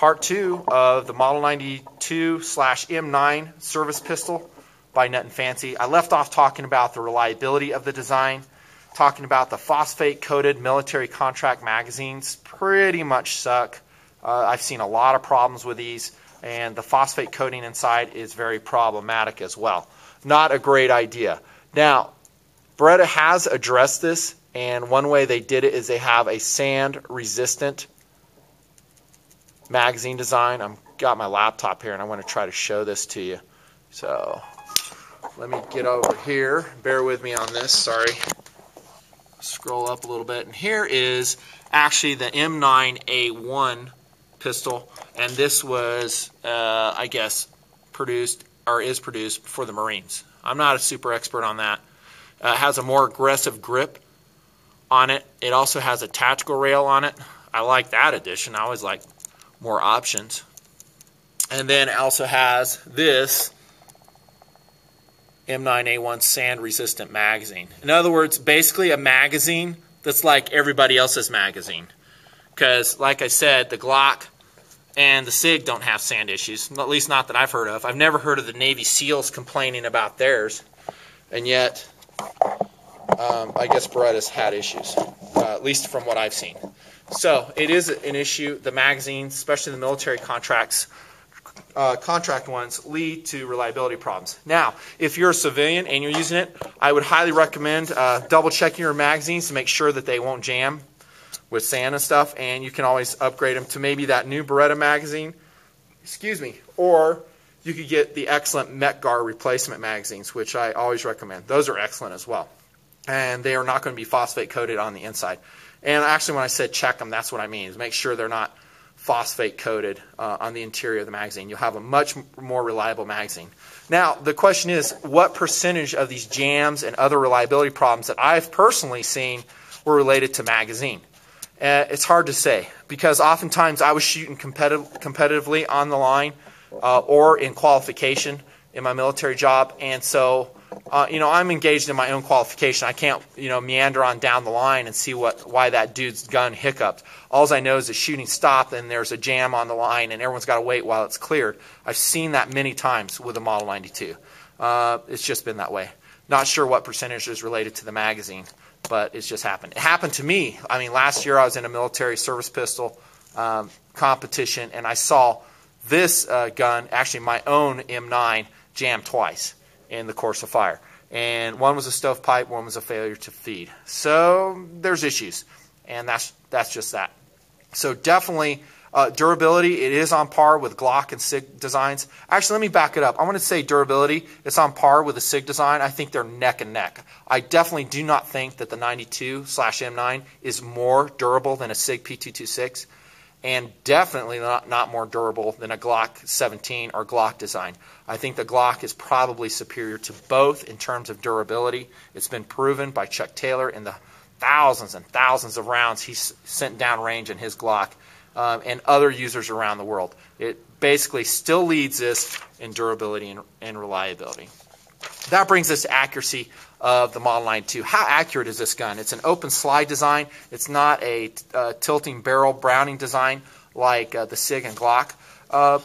part two of the Model 92 slash M9 service pistol by Nutnfancy. I left off talking about the reliability of the design, talking about the phosphate coated military contract magazines pretty much suck. Uh, I've seen a lot of problems with these, and the phosphate coating inside is very problematic as well. Not a great idea. Now, Beretta has addressed this, and one way they did it is they have a sand resistant magazine design. I've got my laptop here, and I want to try to show this to you. So let me get over here. Bear with me on this. Sorry. Scroll up a little bit. And here is actually the M9A1 pistol. And this was, uh, I guess, produced or is produced for the Marines. I'm not a super expert on that. Uh, it has a more aggressive grip on it. It also has a tactical rail on it. I like that addition. I always like more options. And then also has this M9A1 sand resistant magazine. In other words, basically a magazine that's like everybody else's magazine. Because, like I said, the Glock and the SIG don't have sand issues, at least not that I've heard of. I've never heard of the Navy SEALs complaining about theirs, and yet um, I guess Beretta's had issues, uh, at least from what I've seen. So it is an issue. The magazines, especially the military contracts, uh, contract ones lead to reliability problems. Now, if you're a civilian and you're using it, I would highly recommend uh, double checking your magazines to make sure that they won't jam with sand and stuff. And you can always upgrade them to maybe that new Beretta magazine. Excuse me. Or you could get the excellent Mec-Gar replacement magazines, which I always recommend. Those are excellent as well. And they are not going to be phosphate coated on the inside. And actually, when I said check them, that's what I mean, is make sure they're not phosphate coated uh, on the interior of the magazine. You'll have a much more reliable magazine. Now, the question is, what percentage of these jams and other reliability problems that I've personally seen were related to magazine? Uh, it's hard to say because oftentimes I was shooting competitive, competitively on the line uh, or in qualification in my military job, and so uh, you know, I'm engaged in my own qualification. I can't, you know, meander on down the line and see what why that dude's gun hiccuped. All I know is the shooting stopped and there's a jam on the line and everyone's got to wait while it's cleared. I've seen that many times with a Model 92. Uh, it's just been that way. Not sure what percentage is related to the magazine, but it's just happened. It happened to me. I mean, last year I was in a military service pistol um, competition and I saw this uh, gun, actually my own M9, jam twice in the course of fire. And one was a stovepipe, one was a failure to feed. So there's issues, and that's that's just that. So definitely uh, durability, it is on par with Glock and SIG designs. Actually, let me back it up. I want to say durability, it's on par with the SIG design. I think they're neck and neck. I definitely do not think that the 92 slash M9 is more durable than a SIG P226 and definitely not, not more durable than a Glock 17 or Glock design. I think the Glock is probably superior to both in terms of durability. It's been proven by Chuck Taylor in the thousands and thousands of rounds he's sent down range in his Glock um, and other users around the world. It basically still leads this in durability and, and reliability. That brings us to accuracy of the Model 92. How accurate is this gun? It's an open slide design. It's not a uh, tilting barrel Browning design like uh, the SIG and Glock. Uh,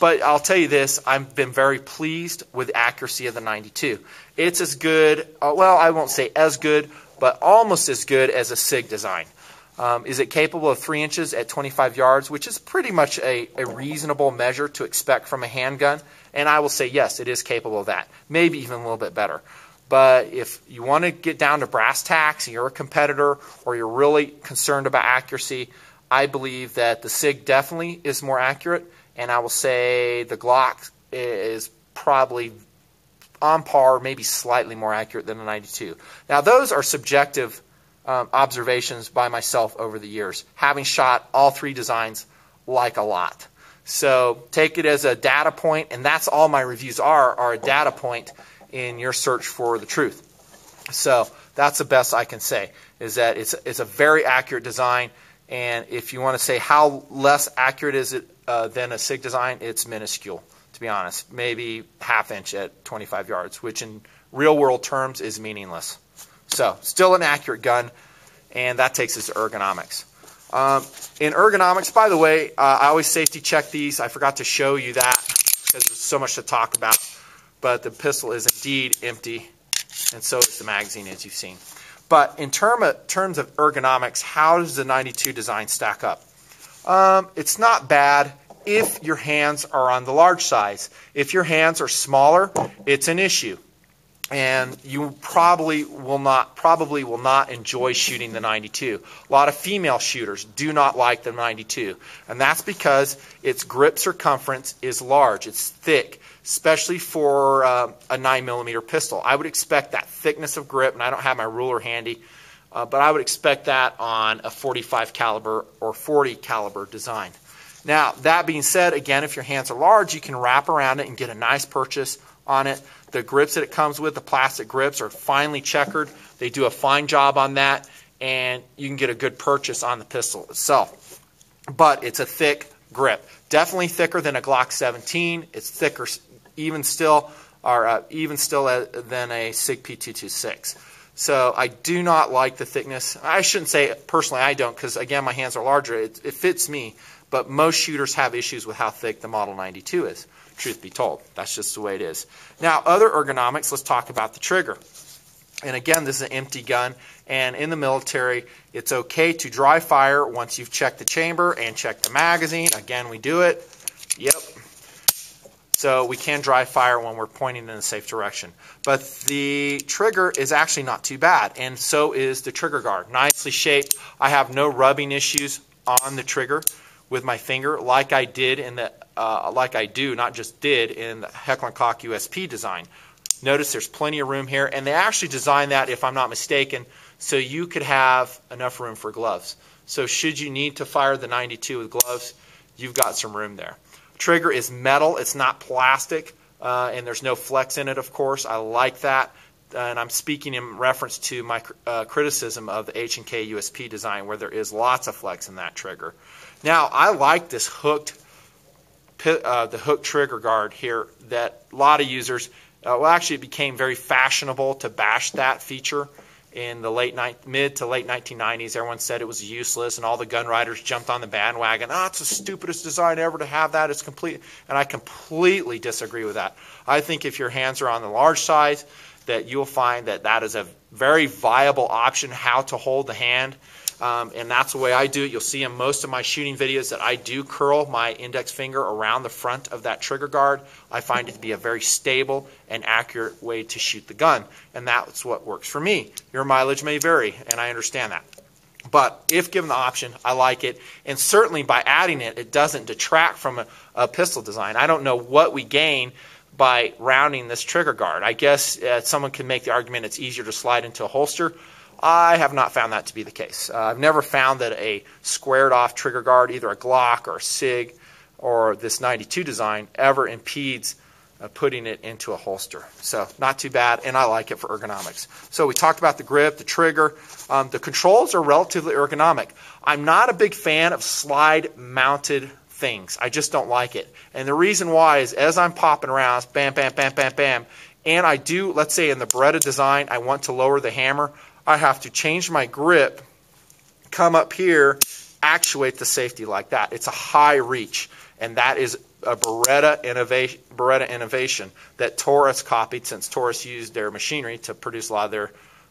but I'll tell you this, I've been very pleased with the accuracy of the 92. It's as good, uh, well, I won't say as good, but almost as good as a SIG design. Um, is it capable of 3 inches at 25 yards, which is pretty much a, a reasonable measure to expect from a handgun? And I will say, yes, it is capable of that. Maybe even a little bit better. But if you want to get down to brass tacks and you're a competitor or you're really concerned about accuracy, I believe that the SIG definitely is more accurate. And I will say the Glock is probably on par, maybe slightly more accurate than the 92. Now, those are subjective um, observations by myself over the years, having shot all three designs like a lot. So take it as a data point, and that's all my reviews are, are a data point in your search for the truth. So that's the best I can say is that it's it's a very accurate design. And if you want to say how less accurate is it uh, than a SIG design, it's minuscule. To be honest, maybe half inch at 25 yards, which in real world terms is meaningless. So still an accurate gun, and that takes us to ergonomics. Um, in ergonomics, by the way, uh, I always safety check these. I forgot to show you that because there's so much to talk about. But the pistol is indeed empty, and so is the magazine, as you've seen. But in term of, terms of ergonomics, how does the 92 design stack up? Um, it's not bad if your hands are on the large size. If your hands are smaller, it's an issue and you probably will not probably will not enjoy shooting the 92. A lot of female shooters do not like the 92, and that's because its grip circumference is large. It's thick, especially for uh, a 9 millimeter pistol. I would expect that thickness of grip, and I don't have my ruler handy, uh, but I would expect that on a 45 caliber or 40 caliber design. Now, that being said, again, if your hands are large, you can wrap around it and get a nice purchase on it. The grips that it comes with, the plastic grips, are finely checkered. They do a fine job on that, and you can get a good purchase on the pistol itself. But it's a thick grip, definitely thicker than a Glock 17. It's thicker, even still, or uh, even still uh, than a Sig P226. So I do not like the thickness. I shouldn't say personally I don't, because again my hands are larger. It, it fits me, but most shooters have issues with how thick the Model 92 is truth be told. That's just the way it is. Now, other ergonomics, let's talk about the trigger. And again, this is an empty gun. And in the military, it's okay to dry fire once you've checked the chamber and checked the magazine. Again, we do it. Yep. So we can dry fire when we're pointing in a safe direction. But the trigger is actually not too bad, and so is the trigger guard. Nicely shaped. I have no rubbing issues on the trigger with my finger like I did in the uh, like I do, not just did in the Heckler & Koch USP design. Notice there's plenty of room here, and they actually designed that, if I'm not mistaken, so you could have enough room for gloves. So should you need to fire the 92 with gloves, you've got some room there. Trigger is metal, it's not plastic, uh, and there's no flex in it, of course. I like that, and I'm speaking in reference to my uh, criticism of the H&K USP design, where there is lots of flex in that trigger. Now, I like this hooked uh, the hook trigger guard here that a lot of users, uh, well, actually, it became very fashionable to bash that feature in the late mid to late 1990s. Everyone said it was useless, and all the gun riders jumped on the bandwagon. Oh, it's the stupidest design ever to have that. It's complete, and I completely disagree with that. I think if your hands are on the large size, that you'll find that that is a very viable option how to hold the hand um, and that's the way I do it. You'll see in most of my shooting videos that I do curl my index finger around the front of that trigger guard. I find it to be a very stable and accurate way to shoot the gun, and that's what works for me. Your mileage may vary, and I understand that. But if given the option, I like it. And certainly by adding it, it doesn't detract from a, a pistol design. I don't know what we gain by rounding this trigger guard. I guess uh, someone can make the argument it's easier to slide into a holster. I have not found that to be the case. Uh, I've never found that a squared off trigger guard, either a Glock or a SIG or this 92 design, ever impedes uh, putting it into a holster. So not too bad, and I like it for ergonomics. So we talked about the grip, the trigger. Um, the controls are relatively ergonomic. I'm not a big fan of slide mounted things. I just don't like it. And the reason why is as I'm popping around, bam, bam, bam, bam, bam, and I do, let's say in the Beretta design, I want to lower the hammer. I have to change my grip, come up here, actuate the safety like that. It's a high reach, and that is a Beretta innovation, Beretta innovation that Taurus copied since Taurus used their machinery to produce a lot of their,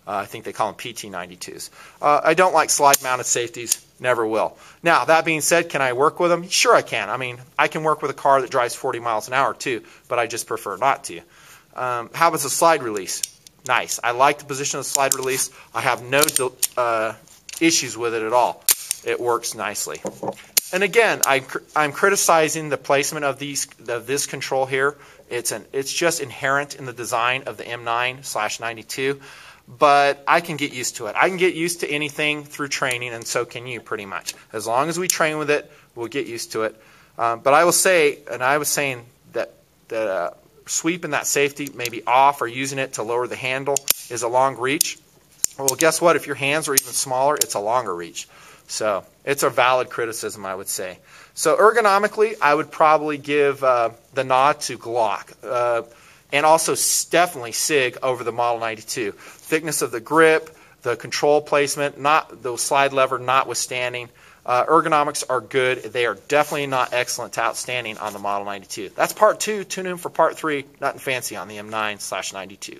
uh, I think they call them PT92s. Uh, I don't like slide mounted safeties, never will. Now, that being said, can I work with them? Sure, I can. I mean, I can work with a car that drives 40 miles an hour too, but I just prefer not to. Um, how about the slide release? Nice. I like the position of the slide release. I have no uh, issues with it at all. It works nicely. And again, I, I'm criticizing the placement of these of this control here. It's an it's just inherent in the design of the M9 slash 92, but I can get used to it. I can get used to anything through training, and so can you pretty much. As long as we train with it, we'll get used to it. Um, but I will say, and I was saying that that. Uh, sweeping that safety maybe off or using it to lower the handle is a long reach. Well, guess what? If your hands are even smaller, it's a longer reach. So it's a valid criticism, I would say. So ergonomically, I would probably give uh, the nod to Glock. Uh, and also definitely SIG over the Model 92. Thickness of the grip, the control placement, not the slide lever notwithstanding, Uh, ergonomics are good. They are definitely not excellent to outstanding on the Model 92. That's part two. Tune in for part three. Nutnfancy on the M9 slash 92.